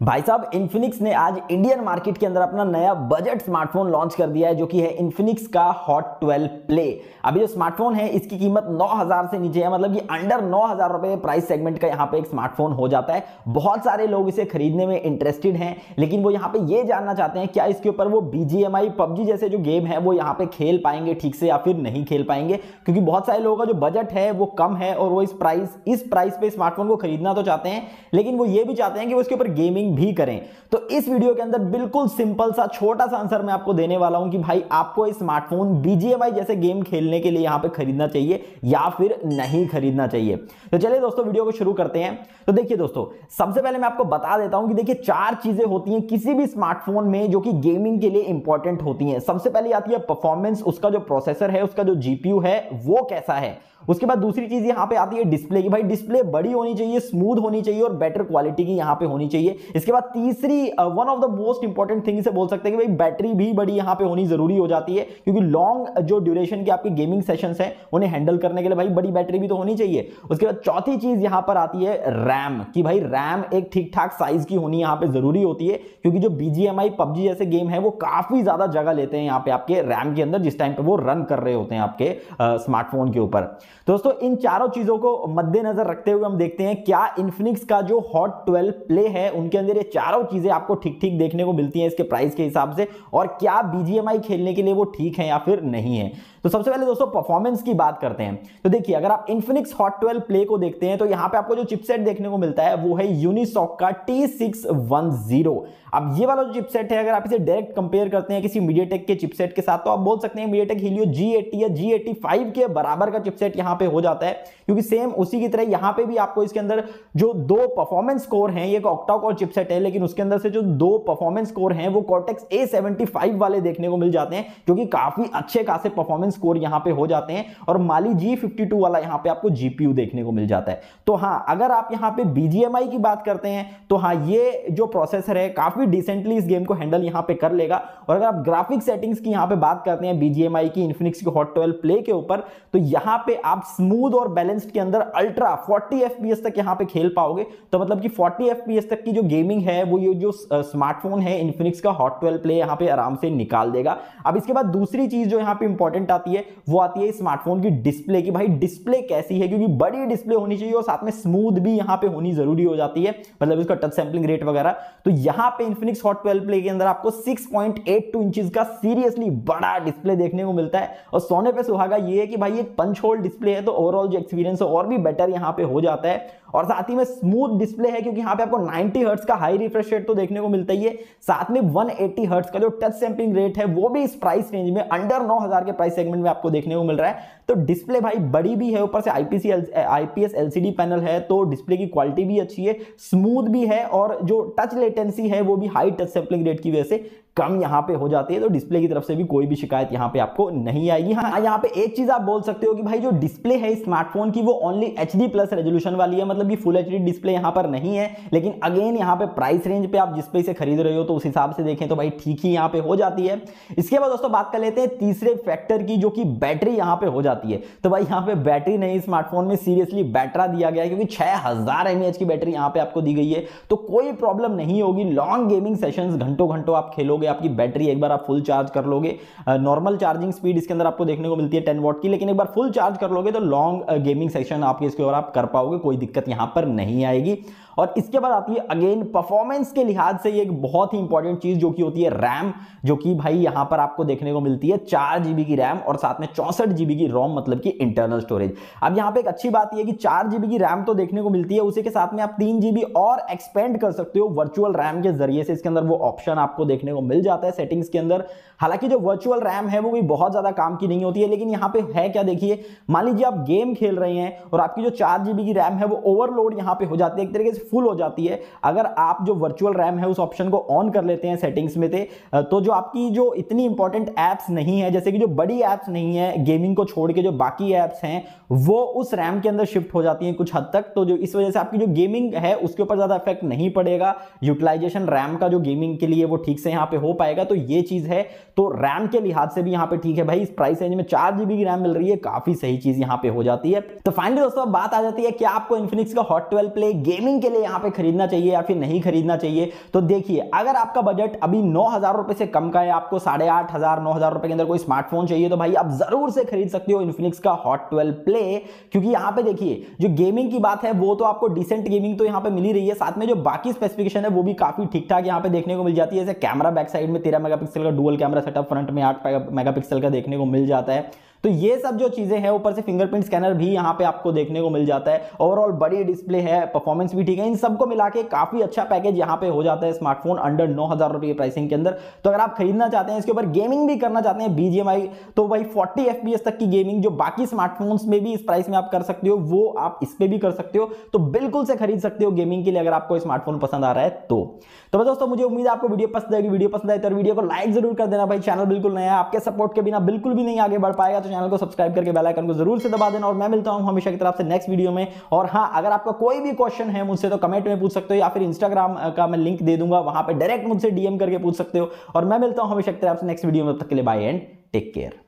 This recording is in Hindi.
भाई साहब इन्फिनिक्स ने आज इंडियन मार्केट के अंदर अपना नया बजट स्मार्टफ़ोन लॉन्च कर दिया है, जो कि है इन्फिनिक्स का हॉट 12 प्ले अभी जो स्मार्टफ़ोन है, इसकी कीमत 9000 से नीचे है मतलब कि अंडर 9000 रुपए प्राइस सेगमेंट का यहाँ पे एक स्मार्टफ़ोन हो जाता है। बहुत सारे लोग इसे खरीदने में इंटरेस्टेड हैं, लेकिन वो यहाँ पे ये जानना चाहते हैं, क्या इसके ऊपर वो बीजीएमआई पबजी जैसे जो गेम है, वो यहाँ पे खेल पाएँगे ठीक से या फिर नहीं खेल पाएँगे? क्योंकि बहुत सारे लोगों का जो बजट है, वो कम है और वो इस प्राइस इस प्राइस पे स्मार्टफ़ोन को खरीदना तो चाहते हैं, लेकिन वो ये भी चाहते हैं कि वो इसके ऊपर गेमिंग भी करें। तो इस वीडियो के अंदर बिल्कुल सिंपल सा, छोटा सा आंसर मैं आपको देने वाला हूँ कि भाई आपको स्मार्टफ़ोन बीजीएमआई जैसे गेम खेलने के लिए यहाँ पे खरीदना चाहिए या फिर नहीं खरीदना चाहिए। तो चलिए दोस्तों, वीडियो को शुरू करते हैं। तो देखिए दोस्तों, सबसे पहले मैं आपको बता देता हूँ कि देखिए चार चीज़ें होती हैं किसी भी स्मार्टफ़ोन में जो कि गेमिंग के लिए इंपॉर्टेंट होती हैं। सबसे पहले आती है परफॉर्मेंस उसका जो प्रोसेसर है, उसका जो जीपीयू है, वो कैसा है? उसके बाद दूसरी चीज़ यहाँ पे आती है डिस्प्ले की भाई डिस्प्ले बड़ी होनी चाहिए स्मूथ होनी चाहिए और बेटर क्वालिटी की यहाँ पे होनी चाहिए। इसके बाद तीसरी one of the most important thing से बोल सकते हैं कि भाई बैटरी भी बड़ी यहाँ पे होनी ज़रूरी हो जाती है, क्योंकि लॉन्ग जो ड्यूरेशन की आपकी गेमिंग सेशंस है, उन्हें हैंडल करने के लिए भाई बड़ी बैटरी भी तो होनी चाहिए। उसके बाद चौथी चीज़ यहाँ पर आती है रैम की भाई रैम एक ठीक ठाक साइज़ की होनी यहाँ पर ज़रूरी होती है, क्योंकि जो बीजीएमआई पबजी जैसे गेम है, वो काफ़ी ज़्यादा जगह लेते हैं यहाँ पे आपके रैम के अंदर, जिस टाइम पे वो रन कर रहे होते हैं आपके स्मार्टफ़ोन के ऊपर। दोस्तों, इन चारों चीज़ों को मद्देनजर रखते हुए हम देखते हैं, क्या इन्फिनिक्स का जो हॉट 12 प्ले है, उनके अंदर ये चारों चीज़ें आपको ठीक ठीक देखने को मिलती हैं इसके प्राइस के हिसाब से और क्या बीजीएमआई खेलने के लिए वो ठीक है या फिर नहीं है। तो सबसे पहले दोस्तों परफॉर्मेंस की बात करते हैं। तो देखिए, अगर आप इन्फिनिक्स हॉट 12 प्ले को देखते हैं तो यहाँ पे आपको जो चिपसेट देखने को मिलता है वो है यूनिसॉक का T610 अब ये वाला जो चिपसेट है, अगर आप इसे डायरेक्ट कंपेयर करते हैं किसी मीडियाटेक के चिपसेट के साथ तो आप बोल सकते हैं मीडियाटेक हीलियो G80 या G85 के बराबर का चिपसेट यहाँ पे हो जाता है। क्योंकि सेम उसी की तरह यहाँ पे भी आपको इसके अंदर जो दो परफॉर्मेंस कोर हैं ये ऑक्टा कोर चिपसेट है, लेकिन उसके अंदर से जो दो परफॉर्मेंस कोर हैं, वो कॉर्टेक्स A75 वाले देखने को मिल जाते हैं, जो कि काफ़ी अच्छे खासे परफॉर्मेंस कोर यहाँ पे हो जाते हैं, और माली G52 वाला यहाँ पे आपको जीपीयू देखने को मिल जाता है। तो हाँ, अगर आप यहाँ पे बीजीएमआई की बात करते हैं तो हाँ, ये जो प्रोसेसर है, काफ़ी डिसेंटली इस गेम को हैंडल यहाँ पे कर लेगा। और अगर आप ग्राफिक सेटिंग्स की यहाँ पे बात करते हैं बीजीएमआई की इन्फिनिक्स की हॉट 12 प्ले के ऊपर तो यहाँ पे आप स्मूथ और बैलेंस्ड के अंदर अल्ट्रा 40 एफपीएस तक यहाँ पे खेल पाओगे। तो मतलब कि 40 एफपीएस तक की जो गेमिंग है, वो ये जो स्मार्टफ़ोन है इन्फिनिक्स का हॉट 12 प्ले यहाँ पे आराम से निकाल देगा। अब इसके बाद दूसरी चीज़ जो यहाँ पे इंपॉर्टेंट आती है, वो आती है स्मार्टफ़ोन की डिस्प्ले की। भाई डिस्प्ले कैसी है? क्योंकि बड़ी डिस्प्ले होनी चाहिए और साथ में स्मूथ भी यहाँ पे होनी ज़रूरी हो जाती है मतलब इसका टच सैंपलिंग रेट वगैरह। तो यहाँ पे इन्फिनिक्स हॉट 12 प्ले के अंदर आपको 6.82 इंचेस का सीरियसली बड़ा डिस्प्ले देखने को मिलता है। और सोने पे सुहागा ये है कि भाई एक पंच होल डिस्प्ले है तो ओवरऑल जो एक्सपीरियंस है और भी बेटर यहाँ पे हो जाता है। और साथ ही में स्मूथ डिस्प्ले है, क्योंकि यहाँ पे आपको 90 हर्ट्ज का हाई रिफ्रेश रेट तो देखने को मिलता ही है। साथ में 180 हर्ट्ज का जो टच सैंपलिंग रेट है, वो भी इस प्राइस रेंज में अंडर 9000 के प्राइस सेगमेंट में आपको देखने को मिल रहा है। तो डिस्प्ले भाई बड़ी भी है, ऊपर से आईपीसी आईपीएस एलसीडी पैनल है तो डिस्प्ले की क्वालिटी भी अच्छी है स्मूथ भी है, और जो टच लेटेंसी है, वो भी हाई टच सैंपलिंग रेट की वजह से कम यहाँ पे हो जाती है। तो डिस्प्ले की तरफ़ से भी कोई भी शिकायत यहाँ पे आपको नहीं आएगी। हाँ यहाँ पे एक चीज़ आप बोल सकते हो कि भाई जो डिस्प्ले है स्मार्टफ़ोन की, वो ओनली एच प्लस रेजोल्यूशन वाली है मतलब कि फुल एच डिस्प्ले यहाँ पर नहीं है। लेकिन अगेन यहाँ पे प्राइस रेंज पे आप जिस पे इसे खरीद रहे हो तो उस हिसाब से देखें तो भाई ठीक ही यहाँ पे हो जाती है। इसके बाद दोस्तों बात कर लेते हैं तीसरे फैक्टर की, जो कि बैटरी यहाँ पे हो जाती है। तो भाई यहाँ पे बैटरी नहीं स्मार्टफ़ोन में सीरियसली बैटरा दिया गया है, क्योंकि छह हज़ार की बैटरी यहाँ पे आपको दी गई है। तो कोई प्रॉब्लम नहीं होगी। लॉन्ग गेमिंग सेशन घंटों घंटों आप खेलोगे, आपकी बैटरी एक बार आप फुल चार्ज कर लोगे। नॉर्मल चार्जिंग स्पीड इसके अंदर आपको देखने को मिलती है टेन वॉट की, लेकिन एक बार फुल चार्ज कर लोगे तो लॉन्ग गेमिंग सेशन आपके इसके और आप कर पाओगे, कोई दिक्कत यहाँ पर नहीं आएगी। और इसके बाद आती है अगेन परफॉर्मेंस के लिहाज से ये एक बहुत ही इंपॉर्टेंट चीज़ जो कि होती है रैम जो कि भाई यहाँ पर आपको देखने को मिलती है चार जीबी की रैम और साथ में चौसठ जीबी की रोम मतलब कि इंटरनल स्टोरेज अब यहाँ पे एक अच्छी बात यह कि चार जीबी की रैम तो देखने को मिलती है, उसी के साथ में आप तीन जीबी और एक्सपेंड कर सकते हो वर्चुअल रैम के ज़रिए से। इसके अंदर वो ऑप्शन आपको देखने को मिल जाता है सेटिंग्स के अंदर। हालाँकि जो वर्चुअल रैम है, वो भी बहुत ज़्यादा काम की नहीं होती है, लेकिन यहाँ पे है क्या देखिए, मान लीजिए आप गेम खेल रहे हैं और आपकी जो चार जीबी की रैम है, वो ओवरलोड यहाँ पे हो जाती है। एक तरीके से फुल हो जाती है। अगर आप जो वर्चुअल रैम है, उस ऑप्शन को ऑन कर लेते हैं सेटिंग्स में थे तो जो आपकी जो इतनी इंपॉर्टेंट एप्स नहीं है, जैसे कि जो बड़ी एप्स नहीं है गेमिंग को छोड़ के जो बाकी एप्स हैं, वो उस रैम के अंदर शिफ्ट हो जाती हैं कुछ हद तक। तो जो इस वजह से आपकी जो गेमिंग है, उसके ऊपर ज़्यादा इफ़ेक्ट नहीं पड़ेगा। यूटिलाइजेशन रैम का जो गेमिंग के लिए वो ठीक से यहाँ पे हो पाएगा। तो ये चीज़ है। तो रैम के लिहाज से भी यहाँ पे ठीक है भाई। इस प्राइस रेंज में चार जीबी की रैम मिल रही है। काफ़ी सही चीज़ यहाँ पे हो जाती है। तो फाइनली दोस्तों बात आ जाती है कि आपको इन्फिनिक्स का हॉट ट्वेल्व प्ले गेमिंग के लिए यहाँ पे खरीदना चाहिए या फिर नहीं खरीदना चाहिए तो देखिए, अगर आपका बजट अभी नौ हज़ार रुपए से कम का है, आपको साढ़े आठ हज़ार, नौ हज़ार रुपए के अंदर कोई स्मार्टफ़ोन चाहिए तो भाई आप ज़रूर से खरीद सकते हो इन्फिनिक्स का हॉट ट्वेल्व प्ले क्योंकि यहाँ पे देखिए, जो गेमिंग की बात है, वो तो आपको डिसेंट गेमिंग तो यहाँ पे मिली रही है। साथ में जो बाकी स्पेसिफिकेशन है, वो भी काफ़ी ठीक ठाक यहाँ पे देखने को मिल जाती है। जैसे कैमरा बैक साइड में तेरह मेगापिक्सल का डुअल कैमरा सेटअप फ्रंट में आठ मेगापिक्सल का देखने को मिल जाता है। तो ये सब जो चीज़ें हैं, ऊपर से फिंगरप्रिंट स्कैनर भी यहाँ पे आपको देखने को मिल जाता है। ओवरऑल बड़ी डिस्प्ले है परफॉर्मेंस भी ठीक है। इन सबको मिला के काफ़ी अच्छा पैकेज यहाँ पे हो जाता है स्मार्टफ़ोन अंडर नौ हज़ार रुपए प्राइसिंग के अंदर। तो अगर आप खरीदना चाहते हैं, इसके ऊपर गेमिंग भी करना चाहते हैं बीजीएमआई तो भाई फोर्टी एफ़ तक की गेमिंग जो बाकी स्मार्टफोन्स में भी इस प्राइस में आप कर सकते हो, वो आप इस पर भी कर सकते हो। तो बिल्कुल से खरीद सकते हो गेमिंग के लिए अगर आपको स्मार्टफ़ोन पसंद आ रहा है तो। तो दोस्तों, मुझे उम्मीद है आपको वीडियो पसंद आएगी। वीडियो पसंद आए तो वीडियो को लाइक ज़रूर कर देना भाई। चैनल बिल्कुल नया आपके सपोर्ट के बिना बिल्कुल भी नहीं आगे बढ़ पाएगा। तो चैनल को सब्सक्राइब करके बेल आइकन को ज़रूर से दबा देना और मैं मिलता हूँ हमेशा की तरफ़ से नेक्स्ट वीडियो में। और हाँ अगर आपका कोई भी क्वेश्चन है मुझसे तो कमेंट में पूछ सकते हो या फिर इंस्टाग्राम का मैं लिंक दे दूँगा। वहाँ पर डायरेक्ट मुझसे डीएम करके पूछ सकते हो। और मैं मिलता हूँ हमेशा की तरफ़ से नेक्स्ट वीडियो में, तब तक के लिए बाय एंड टेक केयर